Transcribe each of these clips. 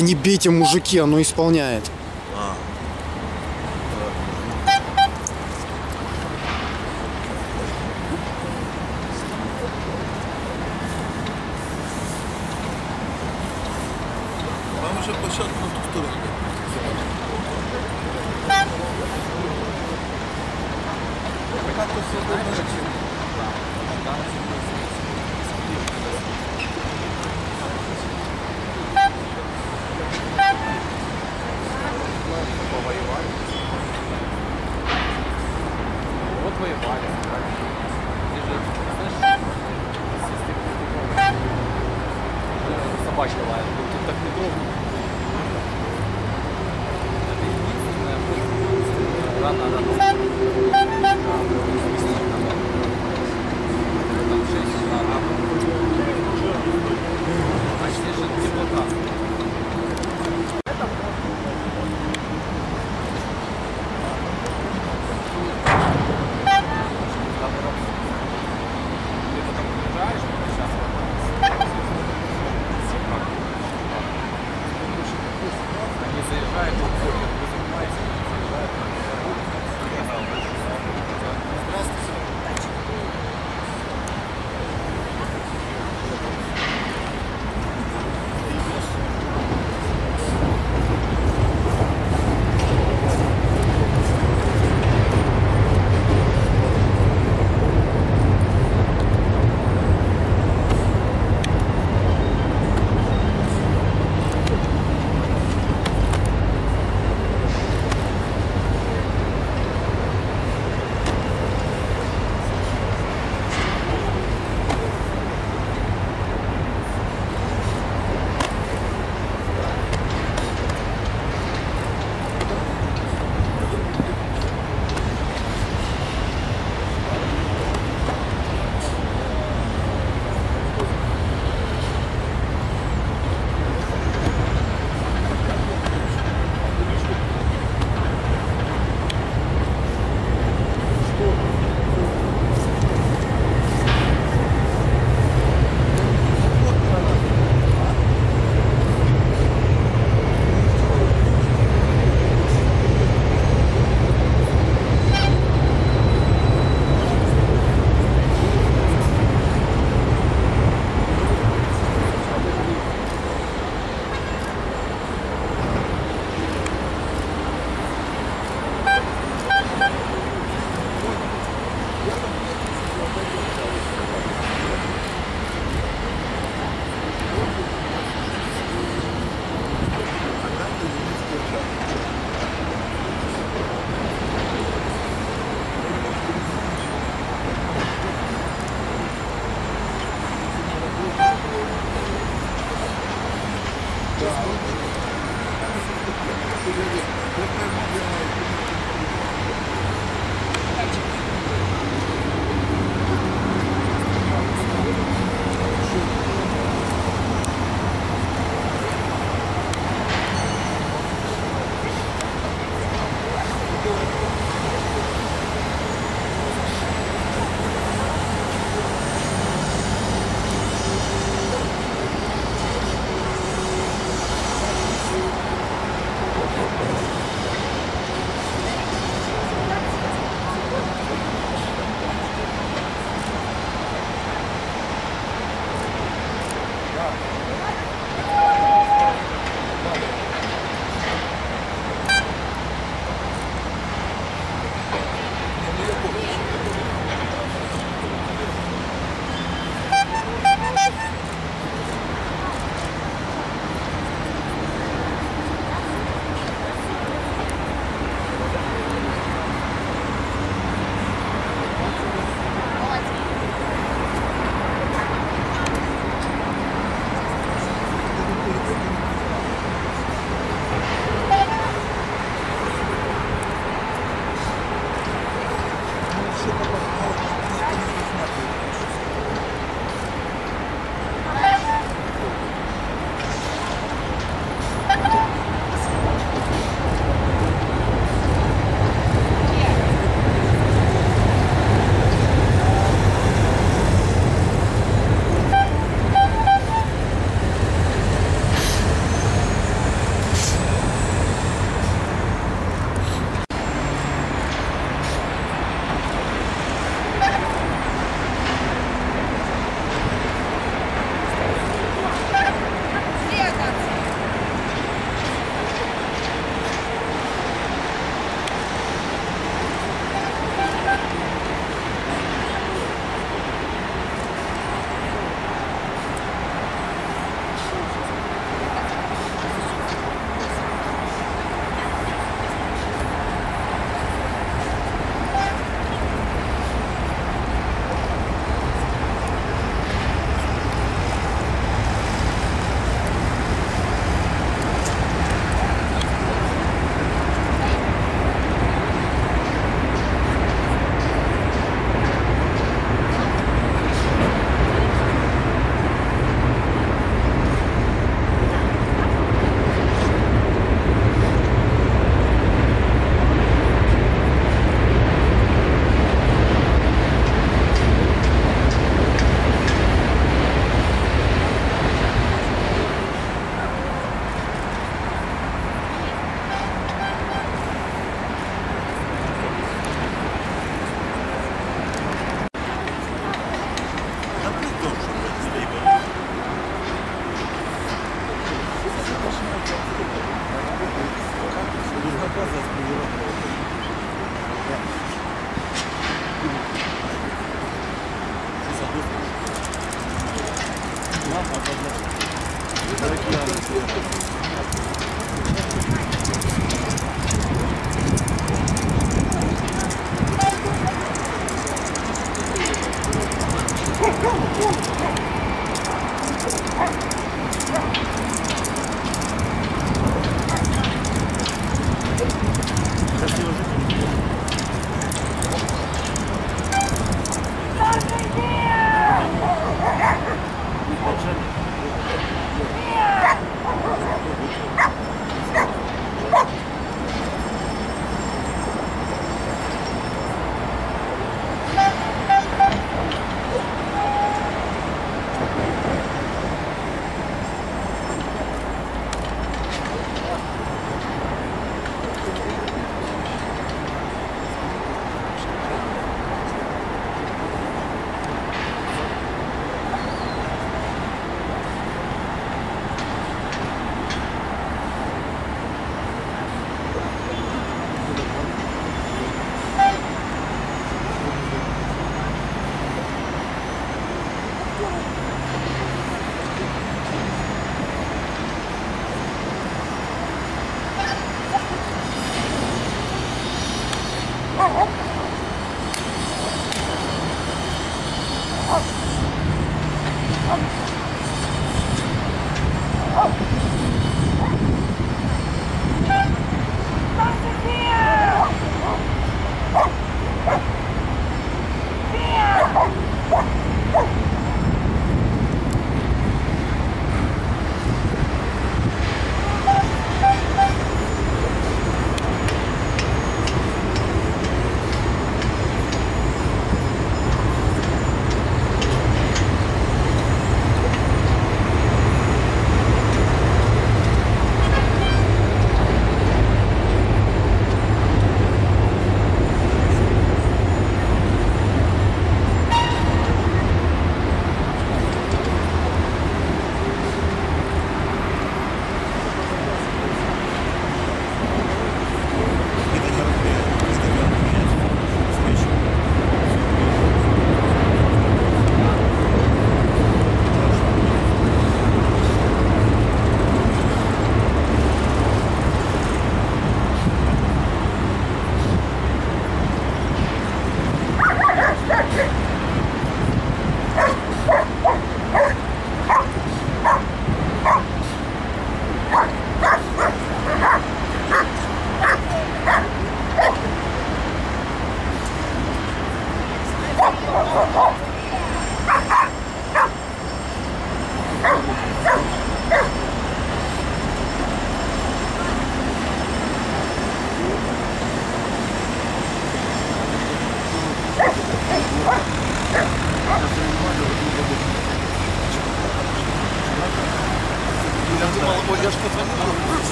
не бейте мужики, оно исполняет. ランナ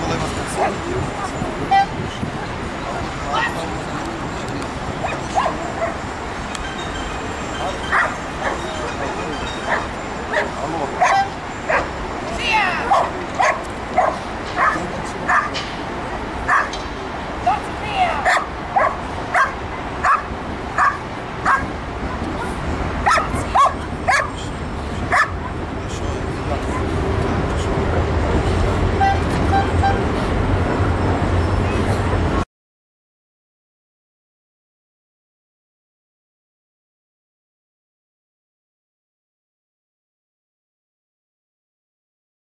Angola was